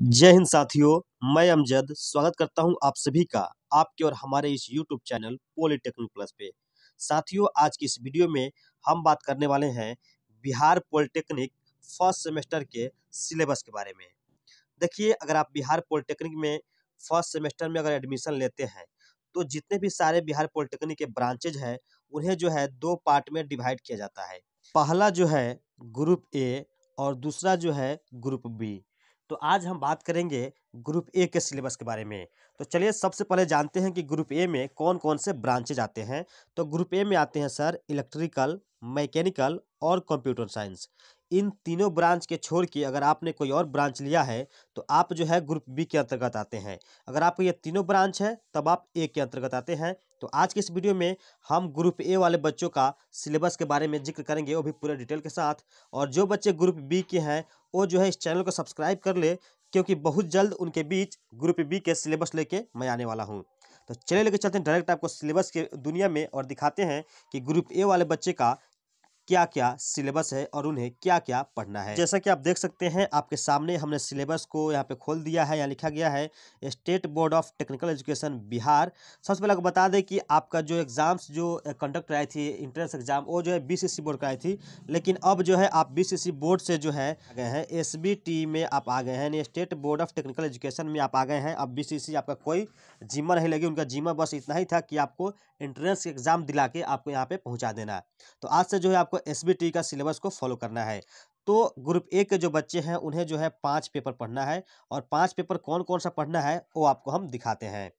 जय हिंद साथियों, मैं अमजद, स्वागत करता हूँ आप सभी का, आपके और हमारे इस यूट्यूब चैनल पॉलिटेक्निक प्लस पे। साथियों, आज की इस वीडियो में हम बात करने वाले हैं बिहार पॉलिटेक्निक फ़र्स्ट सेमेस्टर के सिलेबस के बारे में। देखिए, अगर आप बिहार पॉलिटेक्निक में फ़र्स्ट सेमेस्टर में अगर एडमिशन लेते हैं तो जितने भी सारे बिहार पॉलिटेक्निक के ब्रांचेज हैं, उन्हें जो है दो पार्ट में डिवाइड किया जाता है। पहला जो है ग्रुप ए और दूसरा जो है ग्रुप बी तो आज हम बात करेंगे ग्रुप ए के सिलेबस के बारे में। तो चलिए सबसे पहले जानते हैं कि ग्रुप ए में कौन कौन से ब्रांचेज आते हैं। तो ग्रुप ए में आते हैं सर इलेक्ट्रिकल, मैकेनिकल और कंप्यूटर साइंस। इन तीनों ब्रांच के छोड़ के अगर आपने कोई और ब्रांच लिया है तो आप जो है ग्रुप बी के अंतर्गत आते हैं। अगर आपको ये तीनों ब्रांच है, तब आप ए के अंतर्गत आते हैं। तो आज के इस वीडियो में हम ग्रुप ए वाले बच्चों का सिलेबस के बारे में ज़िक्र करेंगे, वो भी पूरे डिटेल के साथ। और जो बच्चे ग्रुप बी के हैं वो जो है इस चैनल को सब्सक्राइब कर ले, क्योंकि बहुत जल्द उनके बीच ग्रुप बी के सिलेबस लेके मैं आने वाला हूँ। तो चले लेके चलते हैं, डायरेक्ट आपको सिलेबस के दुनिया में और दिखाते हैं कि ग्रुप ए वाले बच्चे का क्या क्या सिलेबस है और उन्हें क्या क्या पढ़ना है। जैसा कि आप देख सकते हैं, आपके सामने हमने सिलेबस को यहाँ पे खोल दिया है, यहाँ लिखा गया है, state board of technical education, Bihar. सबसे पहले आपको बता दें कि आपका जो एग्ज़ाम्स जो कंडक्ट कराई थी इंट्रेंस एग्ज़ाम वो जो है बी बोर्ड कराई थी। लेकिन अब जो है आप BCC बोर्ड से जो है गए हैं SBT में आप आ गए हैं state board of technical education में आप आ गए हैं। अब BCC आपका कोई जिम्मा नहीं लगी, उनका जिम्मा बस इतना ही था कि आपको इंट्रेंस एग्ज़ाम दिला के आपको यहाँ पे पहुँचा देना। है तो आज से जो है आपको आपको एस का सिलेबस को फॉलो करना है। तो ग्रुप ए के जो बच्चे हैं, उन्हें जो है पाँच पेपर पढ़ना है और पाँच पेपर कौन कौन सा पढ़ना है, वो आपको हम दिखाते हैं।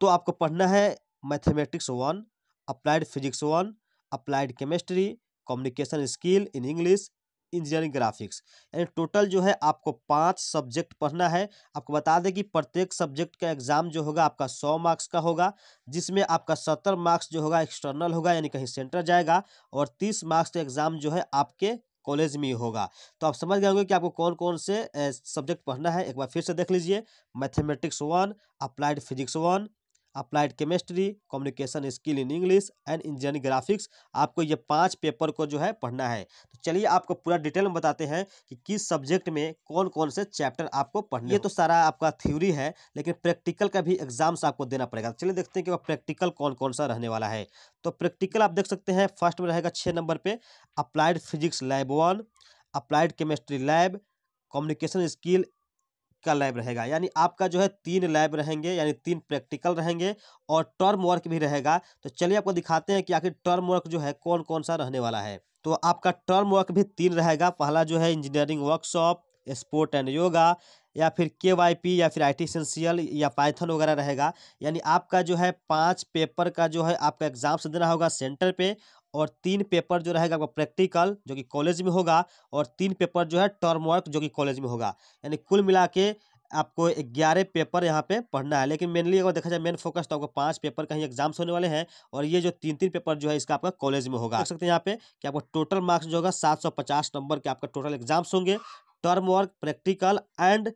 तो आपको पढ़ना है mathematics one, applied physics one, applied chemistry, communication skill in English engineering graphics. यानी टोटल जो है आपको पाँच सब्जेक्ट पढ़ना है। आपको बता दें कि प्रत्येक सब्जेक्ट का एग्ज़ाम जो होगा आपका सौ मार्क्स का होगा, जिसमें आपका सत्तर मार्क्स जो होगा एक्सटर्नल होगा, यानी कहीं सेंटर जाएगा, और तीस मार्क्स का एग्ज़ाम जो है आपके कॉलेज में ही होगा। तो आप समझ गए होंगे कि आपको कौन कौन से सब्जेक्ट पढ़ना है। एक बार फिर से देख लीजिए। Mathematics one, applied physics one applied chemistry communication skill in English and engineering graphics आपको ये पाँच पेपर को जो है पढ़ना है। तो चलिए आपको पूरा डिटेल में बताते हैं कि किस सब्जेक्ट में कौन कौन से चैप्टर आपको पढ़ने ये तो सारा आपका थ्योरी है लेकिन प्रैक्टिकल का भी एग्ज़ाम्स आपको देना पड़ेगा। चलिए देखते हैं कि प्रैक्टिकल कौन कौन सा रहने वाला है। तो प्रैक्टिकल आप देख सकते हैं फ़र्स्ट में रहेगा छः नंबर पर applied physics lab one applied chemistry lab communication skill का लैब रहेगा। यानी आपका जो है तीन लैब रहेंगे, यानी तीन प्रैक्टिकल रहेंगे और टर्म वर्क भी रहेगा। तो चलिए आपको दिखाते हैं कि आखिर टर्म वर्क जो है कौन कौन सा रहने वाला है। तो आपका टर्म वर्क भी तीन रहेगा। पहला जो है engineering workshop sport and yoga या फिर के वाई पी या फिर आई टी या पाइथन वगैरह रहेगा। यानी आपका जो है पाँच पेपर का जो है आपका एग्ज़ाम्स देना होगा सेंटर पे और तीन पेपर जो रहेगा आपका प्रैक्टिकल, जो कि कॉलेज में होगा, और तीन पेपर जो है टर्म वर्क जो कि कॉलेज में होगा। यानी कुल मिला के आपको ग्यारह पेपर यहाँ पे पढ़ना है। लेकिन मेनली अगर देखा जाए मेन फोकस तो आपको पाँच पेपर का ही एग्ज़ाम्स होने वाले हैं, और ये जो तीन तीन पेपर जो है इसका आपका कॉलेज में होगा। देख सकते हैं यहाँ पे कि आपको टोटल मार्क्स जो होगा, सात सौ पचास नंबर के आपका टोटल एग्ज़ाम्स होंगे। Term work practical and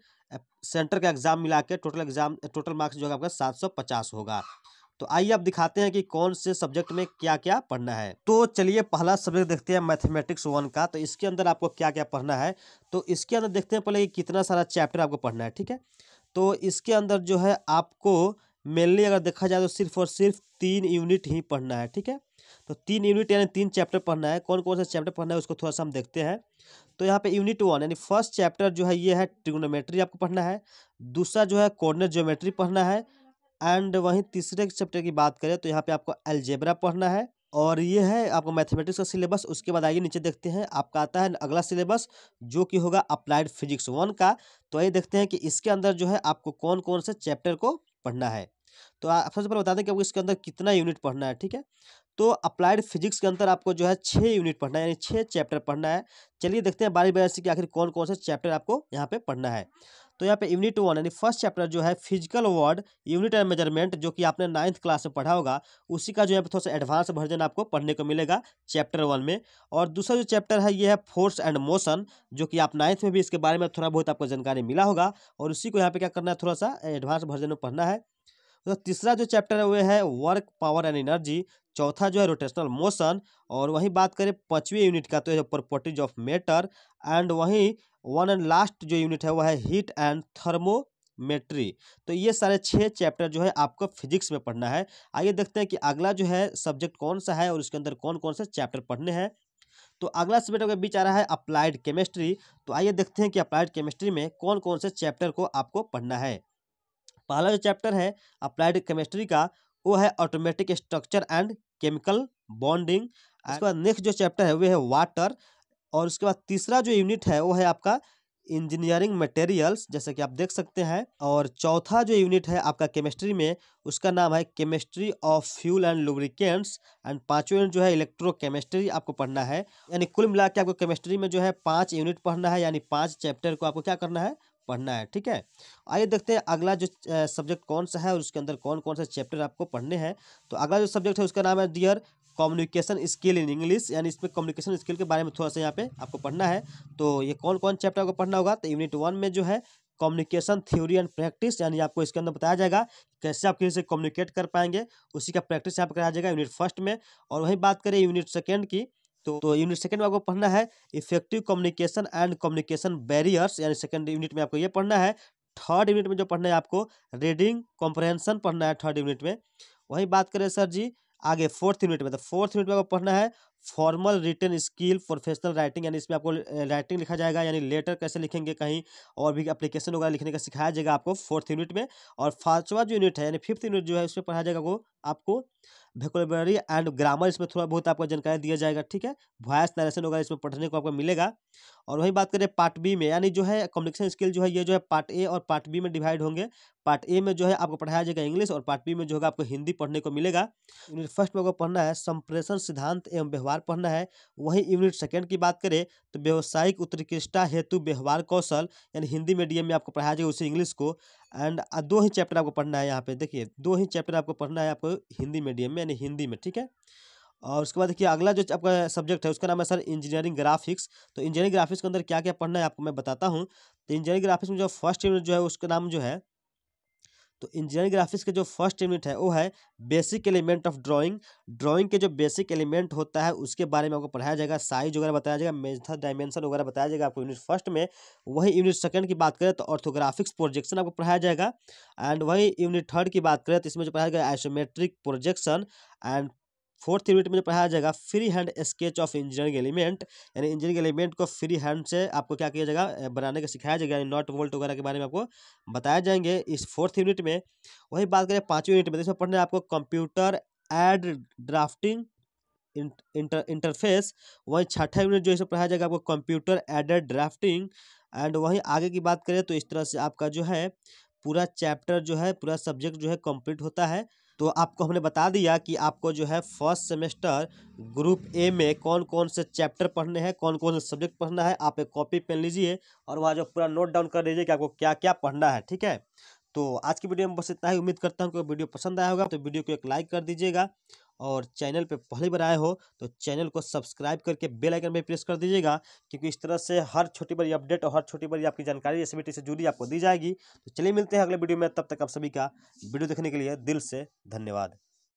centre का एग्ज़ाम मिला के टोटल एग्ज़ाम टोटल मार्क्स जो है आपका सात सौ पचास होगा। तो आइए अब दिखाते हैं कि कौन से सब्जेक्ट में क्या क्या पढ़ना है। तो चलिए पहला सब्जेक्ट देखते हैं मैथमेटिक्स वन का। तो इसके अंदर आपको क्या क्या पढ़ना है। तो इसके अंदर देखते हैं पहले कितना सारा चैप्टर आपको पढ़ना है, ठीक है? तो इसके अंदर जो है आपको मेनली अगर देखा जाए तो सिर्फ़ और सिर्फ़ तीन यूनिट ही पढ़ना है, ठीक है? तो तीन यूनिट यानी तीन चैप्टर पढ़ना है। कौन कौन सा चैप्टर पढ़ना है उसको थोड़ा सा हम देखते हैं। तो यहाँ पे यूनिट वन यानी फ़र्स्ट चैप्टर जो है ये है ट्रिग्नोमेट्री आपको पढ़ना है। दूसरा जो है कोऑर्डिनेट ज्योमेट्री पढ़ना है। एंड वहीं तीसरे चैप्टर की बात करें तो यहाँ पे आपको एल्जेब्रा पढ़ना है और ये है आपको मैथमेटिक्स का सिलेबस, उसके बाद आइए नीचे देखते हैं, आपका आता है अगला सिलेबस, जो कि होगा अप्लाइड फिजिक्स वन का। तो आइए देखते हैं कि इसके अंदर जो है आपको कौन कौन से चैप्टर को पढ़ना है। तो आप सबसे पहले बता दें कि आपको इसके अंदर कितना यूनिट पढ़ना है, ठीक है? तो अप्लाइड फिजिक्स के अंदर आपको जो है छः यूनिट पढ़ना है, यानी छः चैप्टर पढ़ना है। चलिए देखते हैं बारी बारी से कि आखिर कौन कौन से चैप्टर आपको यहाँ पे पढ़ना है। तो यहाँ पे यूनिट वन यानी फ़र्स्ट चैप्टर जो है physical word unit and measurement जो कि आपने नाइन्थ क्लास में पढ़ा होगा, उसी का जो है थोड़ा सा एडवांस वर्जन आपको पढ़ने को मिलेगा चैप्टर वन में। और दूसरा जो चैप्टर है, ये है फोर्स एंड मोशन जो कि आप नाइन्थ में भी इसके बारे में थोड़ा बहुत आपको जानकारी मिला होगा। और उसी को यहाँ पे क्या करना है, थोड़ा सा एडवांस वर्जन में पढ़ना है। तो तीसरा जो चैप्टर है वह है वर्क, पावर एंड एनर्जी। चौथा जो है, रोटेशनल मोशन। और वहीं बात करें पाँचवीं यूनिट का तो है प्रॉपर्टीज़ ऑफ़ मैटर एंड वहीं वन एंड लास्ट जो यूनिट है वह है हीट एंड थर्मोमेट्री तो ये सारे छः चैप्टर जो है, आपको फिजिक्स में पढ़ना है। आइए देखते हैं कि अगला जो है सब्जेक्ट कौन सा है और उसके अंदर कौन कौन से चैप्टर पढ़ने हैं। तो अगला सब्जेक्ट के बीच आ रहा है अप्लाइड केमिस्ट्री तो आइए देखते हैं कि अप्लाइड केमिस्ट्री में कौन कौन से चैप्टर को आपको पढ़ना है। पहला जो चैप्टर है अप्लाइड केमिस्ट्री का, वो है automatic structure and chemical bonding उसके बाद नेक्स्ट जो चैप्टर है, वो है वाटर और उसके बाद तीसरा जो यूनिट है, वो है आपका इंजीनियरिंग मटेरियल्स जैसे कि आप देख सकते हैं। और चौथा जो यूनिट है आपका केमिस्ट्री में, उसका नाम है chemistry of fuel and lubricants and पाँचवें यूनिट जो है इलेक्ट्रोकेमिस्ट्री आपको पढ़ना है। यानी कुल मिला के आपको केमिस्ट्री में जो है पाँच यूनिट पढ़ना है। यानी पाँच चैप्टर को आपको क्या करना है? पढ़ना है, ठीक है? आइए देखते हैं अगला जो सब्जेक्ट कौन सा है और उसके अंदर कौन कौन से चैप्टर आपको पढ़ने हैं। तो अगला जो सब्जेक्ट है उसका नाम है dear communication skill in English यानी इसमें कम्युनिकेशन स्किल के बारे में थोड़ा सा यहाँ पे आपको पढ़ना है। तो ये कौन कौन चैप्टर आपको पढ़ना होगा? तो यूनिट वन में जो है कम्युनिकेशन थ्योरी एंड प्रैक्टिस यानी आपको इसके अंदर बताया जाएगा कैसे आप किसी से कम्युनिकेट कर पाएँगे। उसी का प्रैक्टिस यहाँ पर कराया जाएगा यूनिट फ़र्स्ट में। और वहीं बात करें यूनिट सेकेंड की तो तो यूनिट सेकंड में आपको पढ़ना है effective communication and communication barriers यानी सेकंड यूनिट में आपको ये पढ़ना है। थर्ड यूनिट में जो पढ़ना है आपको रीडिंग कॉम्प्रहेंशन पढ़ना है थर्ड यूनिट में। वहीं बात करें सर जी, आगे फोर्थ यूनिट में तो फोर्थ यूनिट में आपको पढ़ना है formal return skill professional writing यानी इसमें आपको राइटिंग लिखा जाएगा, यानी लेटर कैसे लिखेंगे कहीं, और भी एप्लीकेशन वगैरह लिखने का सिखाया जाएगा आपको फोर्थ यूनिट में। और पाँचवा जो यूनिट है, यानी फिफ्थ यूनिट जो है, उसमें पढ़ाया जाएगा वो आपको वेकोबलरी एंड ग्रामर इसमें थोड़ा बहुत आपको जानकारी दिया जाएगा, ठीक है? वॉयस नरेशन वगैरह इसमें पढ़ने को आपको मिलेगा। और वही बात करें पार्ट बी में, यानी जो है कम्युनिकेशन स्किल जो है, ये जो है पार्ट ए और पार्ट बी में डिवाइड होंगे। पार्ट ए में जो है आपको पढ़ाया जाएगा इंग्लिश और पार्ट बी में जो होगा आपको हिंदी पढ़ने को मिलेगा। यूनिट फ़र्स्ट में आपको पढ़ना है, संप्रेषण सिद्धांत एवं व्यवहार पढ़ना है। वहीं यूनिट सेकेंड की बात करें तो व्यवसायिक उत्कृष्टता हेतु व्यवहार कौशल, यानी हिंदी मीडियम में आपको पढ़ाया जाएगा उसी इंग्लिश को। एंड दो ही चैप्टर आपको पढ़ना है यहाँ पे। देखिए, दो ही चैप्टर आपको पढ़ना है आपको हिंदी मीडियम में, यानी हिंदी में, ठीक है? और उसके बाद देखिए, अगला जो आपका सब्जेक्ट है उसका नाम है सर इंजीनियरिंग ग्राफिक्स। तो इंजीनियरिंग ग्राफिक्स के अंदर क्या क्या पढ़ना है आपको मैं बताता हूँ। तो इंजीनियरिंग ग्राफिक्स में जो फ़र्स्ट यूनिट जो है उसका नाम जो है तो इंजीनियरिंग ग्राफिक्स के जो फ़र्स्ट यूनिट है, वो है basic element of drawing drawing के जो बेसिक एलिमेंट होता है, उसके बारे में आपको पढ़ाया जाएगा साइज़ वगैरह बताया जाएगा मेथड डायमेंशन वगैरह बताया जाएगा आपको यूनिट फ़र्स्ट में. वही यूनिट सेकंड की बात करें तो ऑर्थोग्राफिक्स प्रोजेक्शन आपको पढ़ाया जाएगा. एंड वही यूनिट थर्ड की बात करें तो इसमें जो पढ़ाया जाएगा isometric projection and fourth unit में जो पढ़ाया जाएगा, free hand sketch of engineering element, यानी इंजीनियरिंग एलिमेंट को फ्री हैंड से आपको क्या किया जाएगा बनाने का सिखाया जाएगा, यानी नॉट वोल्ट वगैरह के बारे में आपको बताया जाएँगे इस फोर्थ यूनिट में। वही बात करें पाँचवीं यूनिट में, इसमें पढ़ने आपको computer aid drafting inter interface. वहीं छठा यूनिट जो इसमें पढ़ाया जाएगा आपको कंप्यूटर एडेड ड्राफ्टिंग। एंड वहीं आगे की बात करें तो इस तरह से आपका जो है पूरा चैप्टर जो है, पूरा सब्जेक्ट जो है कंप्लीट होता है। तो आपको हमने बता दिया कि आपको जो है फ़र्स्ट सेमेस्टर ग्रुप ए में कौन कौन से चैप्टर पढ़ने हैं कौन कौन से सब्जेक्ट पढ़ना है, आप एक कॉपी पेन लीजिए और वहाँ जो पूरा नोट डाउन कर लीजिए कि आपको क्या क्या पढ़ना है, ठीक है? तो आज की वीडियो में बस इतना ही। उम्मीद करता हूँ कि वीडियो पसंद आया होगा तो वीडियो को एक लाइक कर दीजिएगा और चैनल पे पहली बार आए हो तो चैनल को सब्सक्राइब करके बेल आइकन पे प्रेस कर दीजिएगा, क्योंकि इस तरह से हर छोटी बड़ी अपडेट और हर छोटी बड़ी आपकी जानकारी एस से जुड़ी आपको दी जाएगी। तो चलिए मिलते हैं अगले वीडियो में, तब तक आप सभी का वीडियो देखने के लिए दिल से धन्यवाद।